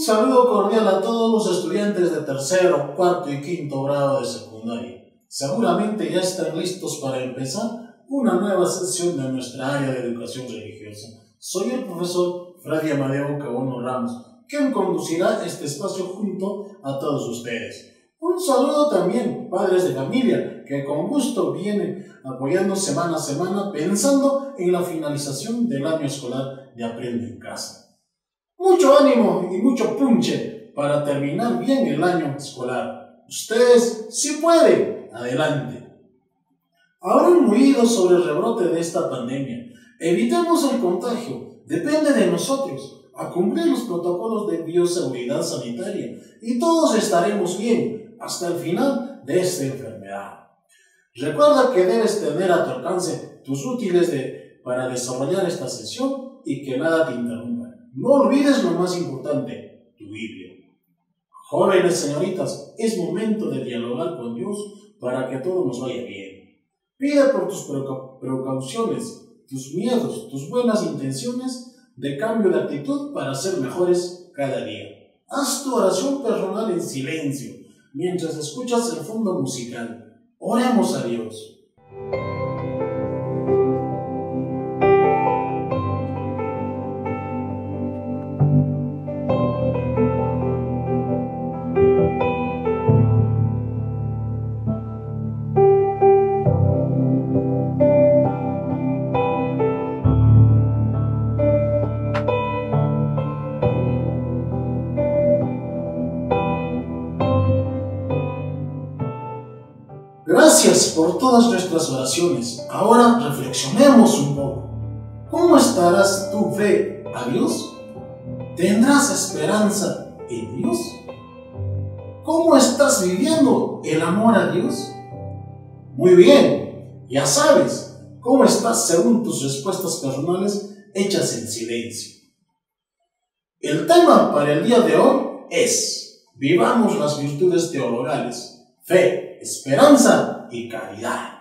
saludo cordial a todos los estudiantes de tercero, cuarto y quinto grado de secundaria. Seguramente ya están listos para empezar una nueva sesión de nuestra área de educación religiosa. Soy el profesor Freddy Amadeo Cabono Ramos, quien conducirá este espacio junto a todos ustedes. Un saludo también, padres de familia, que con gusto vienen apoyando semana a semana pensando en la finalización del año escolar de Aprende en Casa. Mucho ánimo y mucho punche para terminar bien el año escolar. Ustedes, si pueden, adelante. Ahora un sobre el rebrote de esta pandemia. Evitemos el contagio. Depende de nosotros. A cumplir los protocolos de bioseguridad sanitaria y todos estaremos bien hasta el final de esta enfermedad. Recuerda que debes tener a tu alcance tus útiles de, para desarrollar esta sesión y que nada te interrumpa. No olvides lo más importante, tu Biblia. Jóvenes señoritas, es momento de dialogar con Dios para que todo nos vaya bien. Pide por tus precauciones, tus miedos, tus buenas intenciones de cambio de actitud para ser mejores cada día. Haz tu oración personal en silencio mientras escuchas el fondo musical. Oremos a Dios. Todas nuestras oraciones. Ahora reflexionemos un poco. ¿Cómo estarás tu fe a Dios? ¿Tendrás esperanza en Dios? ¿Cómo estás viviendo el amor a Dios? Muy bien, ya sabes cómo estás según tus respuestas personales hechas en silencio. El tema para el día de hoy es, vivamos las virtudes teologales, fe, esperanza y caridad.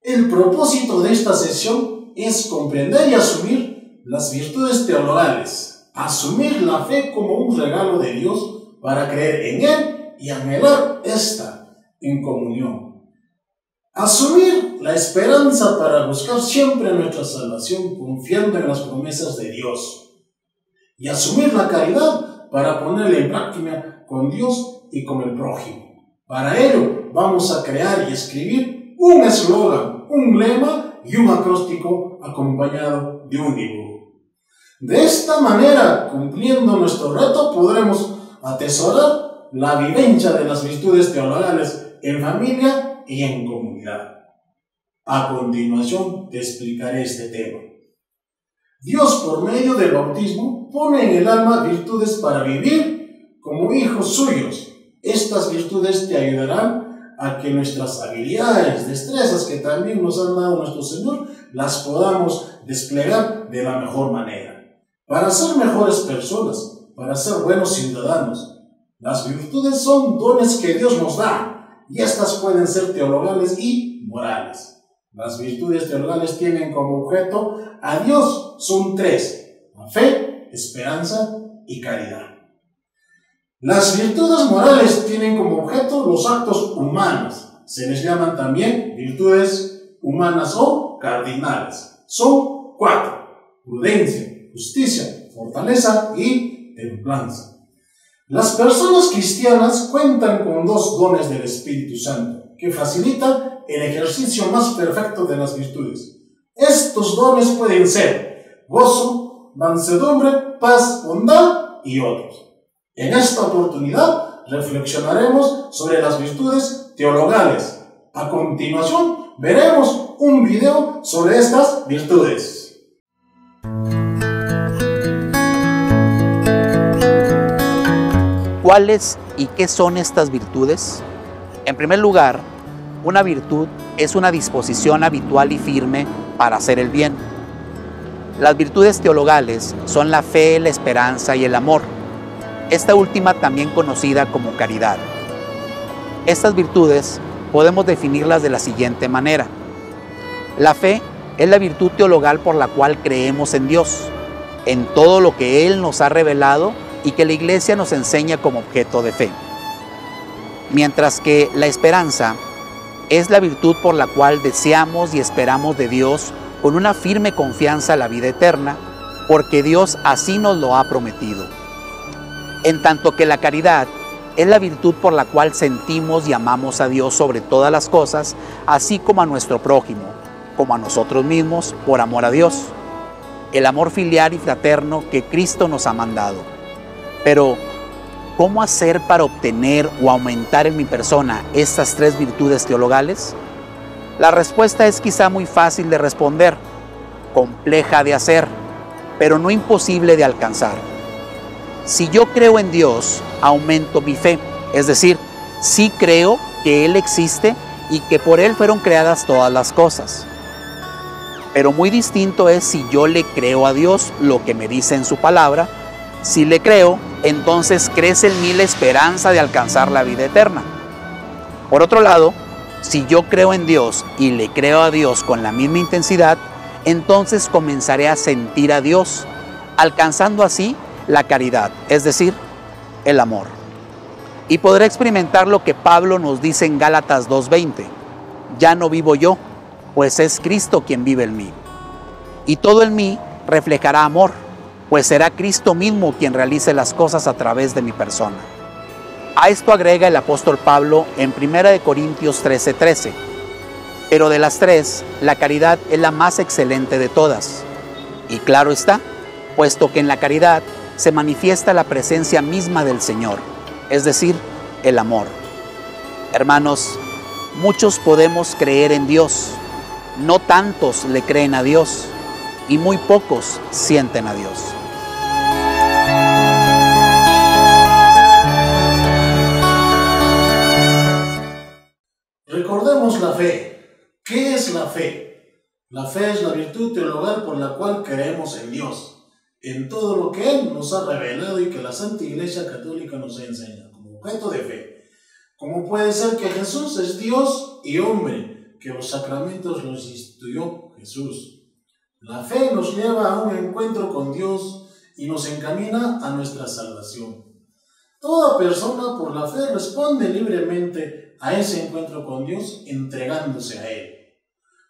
El propósito de esta sesión es comprender y asumir las virtudes teologales, asumir la fe como un regalo de Dios para creer en Él y anhelar esta en comunión. Asumir la esperanza para buscar siempre nuestra salvación confiando en las promesas de Dios. Y asumir la caridad para ponerla en práctica con Dios y con el prójimo. Para ello vamos a crear y escribir un eslogan, un lema y un acróstico acompañado de un dibujo. De esta manera, cumpliendo nuestro reto, podremos atesorar la vivencia de las virtudes teologales en familia y en comunidad. A continuación te explicaré este tema. Dios por medio del bautismo pone en el alma virtudes para vivir como hijos suyos estas virtudes te ayudarán a que nuestras habilidades, destrezas que también nos han dado nuestro Señor, las podamos desplegar de la mejor manera. Para ser mejores personas, para ser buenos ciudadanos. Las virtudes son dones que Dios nos da y estas pueden ser teologales y morales. Las virtudes teologales tienen como objeto a Dios, son tres, la fe, esperanza y caridad. Las virtudes morales tienen como objeto los actos humanos. Se les llaman también virtudes humanas o cardinales. Son cuatro. Prudencia, justicia, fortaleza y templanza. Las personas cristianas cuentan con dos dones del Espíritu Santo que facilitan el ejercicio más perfecto de las virtudes. Estos dones pueden ser gozo, mansedumbre, paz, bondad y otros. En esta oportunidad reflexionaremos sobre las virtudes teologales. A continuación veremos un video sobre estas virtudes. ¿Cuáles y qué son estas virtudes? En primer lugar, una virtud es una disposición habitual y firme para hacer el bien. Las virtudes teologales son la fe, la esperanza y el amor esta última también conocida como caridad. Estas virtudes podemos definirlas de la siguiente manera. La fe es la virtud teologal por la cual creemos en Dios, en todo lo que Él nos ha revelado y que la iglesia nos enseña como objeto de fe. Mientras que la esperanza es la virtud por la cual deseamos y esperamos de Dios con una firme confianza la vida eterna, porque Dios así nos lo ha prometido. En tanto que la caridad es la virtud por la cual sentimos y amamos a Dios sobre todas las cosas, así como a nuestro prójimo, como a nosotros mismos, por amor a Dios. El amor filial y fraterno que Cristo nos ha mandado. Pero, ¿cómo hacer para obtener o aumentar en mi persona estas tres virtudes teologales? La respuesta es quizá muy fácil de responder, compleja de hacer, pero no imposible de alcanzar. Si yo creo en Dios, aumento mi fe, es decir, sí creo que Él existe y que por Él fueron creadas todas las cosas. Pero muy distinto es si yo le creo a Dios lo que me dice en su palabra. Si le creo, entonces crece en mí la esperanza de alcanzar la vida eterna. Por otro lado, si yo creo en Dios y le creo a Dios con la misma intensidad, entonces comenzaré a sentir a Dios, alcanzando así la caridad, es decir, el amor. Y podré experimentar lo que Pablo nos dice en Gálatas 2.20. Ya no vivo yo, pues es Cristo quien vive en mí. Y todo en mí reflejará amor, pues será Cristo mismo quien realice las cosas a través de mi persona. A esto agrega el apóstol Pablo en 1 Corintios 13:13. Pero de las tres, la caridad es la más excelente de todas. Y claro está, puesto que en la caridad se manifiesta la presencia misma del Señor, es decir, el amor. Hermanos, muchos podemos creer en Dios, no tantos le creen a Dios y muy pocos sienten a Dios. Recordemos la fe. ¿Qué es la fe? La fe es la virtud teologal por la cual creemos en Dios, en todo lo que Él nos ha revelado y que la Santa Iglesia Católica nos enseña como objeto de fe. ¿Cómo puede ser que Jesús es Dios y hombre? que los sacramentos los instituyó Jesús. La fe nos lleva a un encuentro con Dios y nos encamina a nuestra salvación. Toda persona por la fe responde libremente a ese encuentro con Dios entregándose a Él,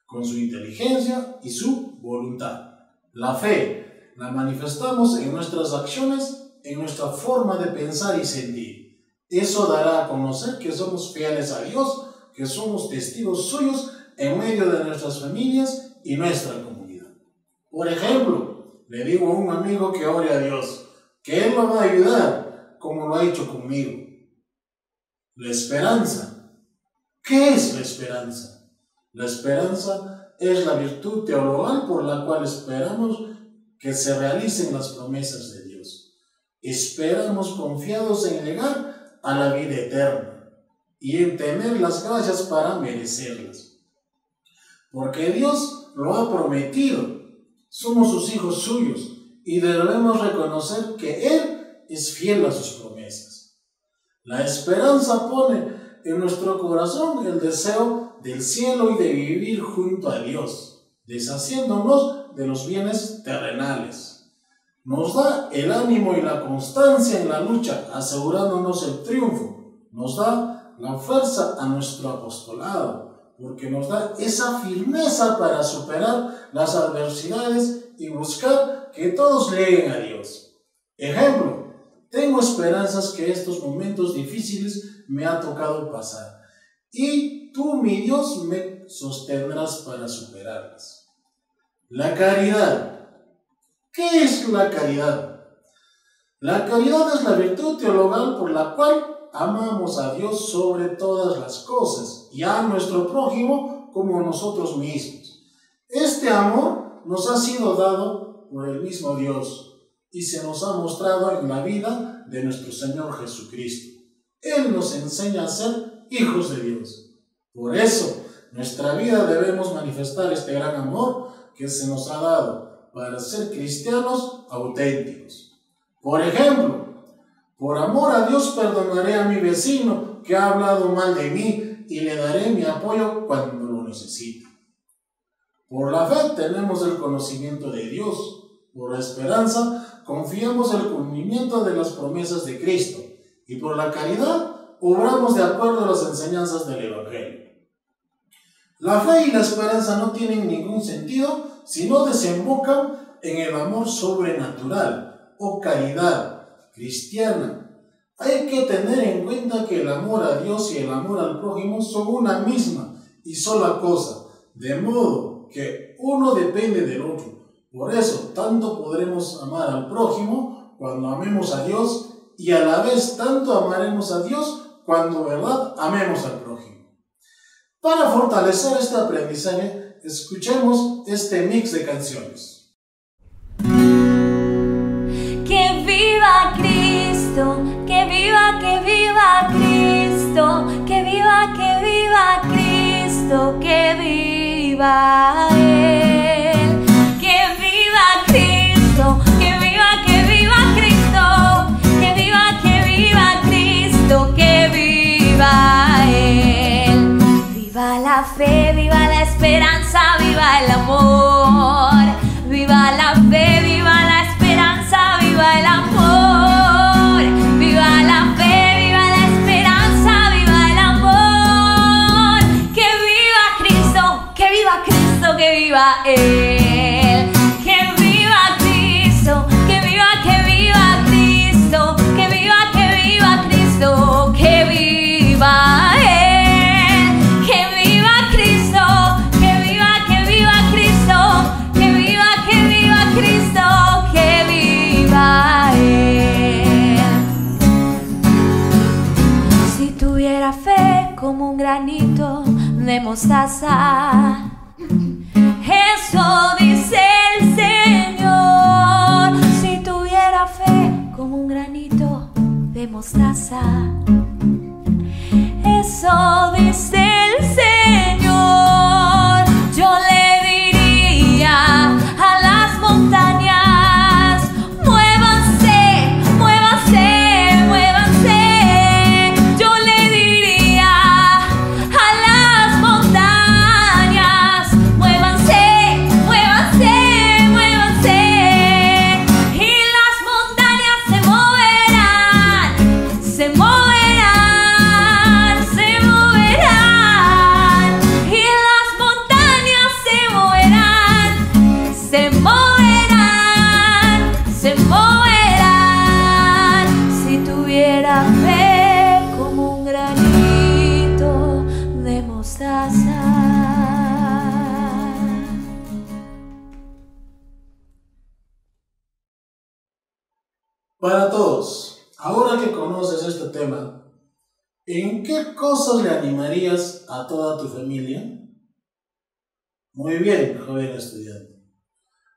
con su inteligencia y su voluntad. La fe la manifestamos en nuestras acciones, en nuestra forma de pensar y sentir. Eso dará a conocer que somos fieles a Dios que somos testigos suyos en medio de nuestras familias y nuestra comunidad. Por ejemplo, le digo a un amigo que ore a Dios, que Él lo va a ayudar, como lo ha hecho conmigo. La esperanza. ¿Qué es la esperanza? La esperanza es la virtud teologal por la cual esperamos que se realicen las promesas de Dios. Esperamos confiados en llegar a la vida eterna y en tener las gracias para merecerlas. Porque Dios lo ha prometido. Somos sus hijos suyos y debemos reconocer que Él es fiel a sus promesas. La esperanza pone en nuestro corazón el deseo del cielo y de vivir junto a Dios, deshaciéndonos de los bienes terrenales. Nos da el ánimo y la constancia en la lucha, asegurándonos el triunfo. Nos da la fuerza a nuestro apostolado, porque nos da esa firmeza para superar las adversidades y buscar que todos lleguen a Dios. Ejemplo, tengo esperanzas que estos momentos difíciles me ha tocado pasar y tú, mi Dios, me sostendrás para superarlas. La caridad. ¿Qué es la caridad? La caridad es la virtud teologal por la cual amamos a Dios sobre todas las cosas y a nuestro prójimo como nosotros mismos. Este amor nos ha sido dado por el mismo Dios y se nos ha mostrado en la vida de nuestro Señor Jesucristo. Él nos enseña a ser hijos de Dios. Por eso, nuestra vida debemos manifestar este gran amor que se nos ha dado para ser cristianos auténticos. Por ejemplo, Por amor a Dios perdonaré a mi vecino que ha hablado mal de mí y le daré mi apoyo cuando lo necesite. Por la fe tenemos el conocimiento de Dios. Por la esperanza confiamos el cumplimiento de las promesas de Cristo. Y por la caridad obramos de acuerdo a las enseñanzas del Evangelio. La fe y la esperanza no tienen ningún sentido si no desembocan en el amor sobrenatural o caridad cristiana. Hay que tener en cuenta que el amor a Dios y el amor al prójimo son una misma y sola cosa, de modo que uno depende del otro. Por eso, tanto podremos amar al prójimo cuando amemos a Dios y a la vez tanto amaremos a Dios cuando, ¿verdad?, amemos al prójimo. Para fortalecer este aprendizaje, escuchemos este mix de canciones. Que viva Cristo, que viva, que viva Cristo, que viva, que viva Cristo, que viva ¿en qué cosas le animarías a toda tu familia? Muy bien, joven estudiante.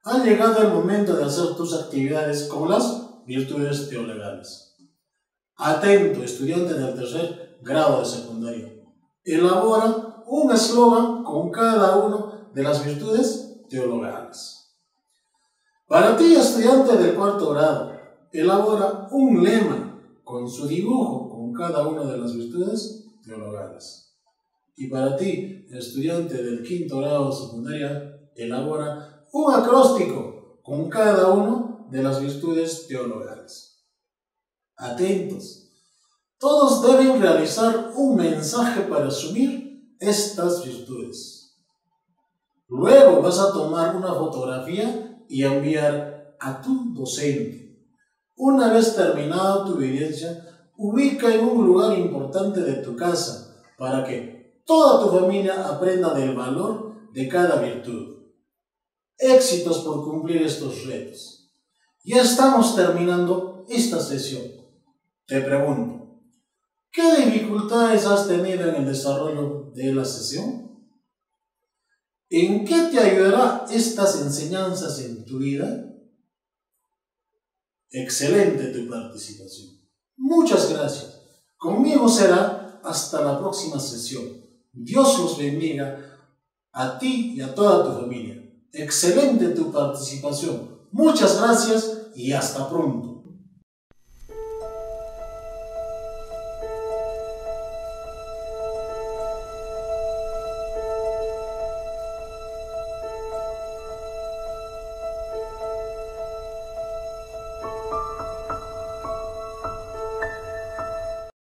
Ha llegado el momento de hacer tus actividades con las virtudes teologales. Atento, estudiante del tercer grado de secundaria. Elabora un eslogan con cada una de las virtudes teologales. Para ti, estudiante del cuarto grado, elabora un lema con su dibujo cada una de las virtudes teologales. Y para ti, estudiante del quinto grado de secundaria, elabora un acróstico con cada una de las virtudes teologales. Atentos. Todos deben realizar un mensaje para asumir estas virtudes. Luego vas a tomar una fotografía y enviar a tu docente. Una vez terminada tu evidencia, ubica en un lugar importante de tu casa para que toda tu familia aprenda del valor de cada virtud. Éxitos por cumplir estos retos. Ya estamos terminando esta sesión. Te pregunto, ¿qué dificultades has tenido en el desarrollo de la sesión? ¿En qué te ayudará estas enseñanzas en tu vida? Excelente tu participación. Muchas gracias. Conmigo será hasta la próxima sesión. Dios los bendiga a ti y a toda tu familia. Excelente tu participación. Muchas gracias y hasta pronto.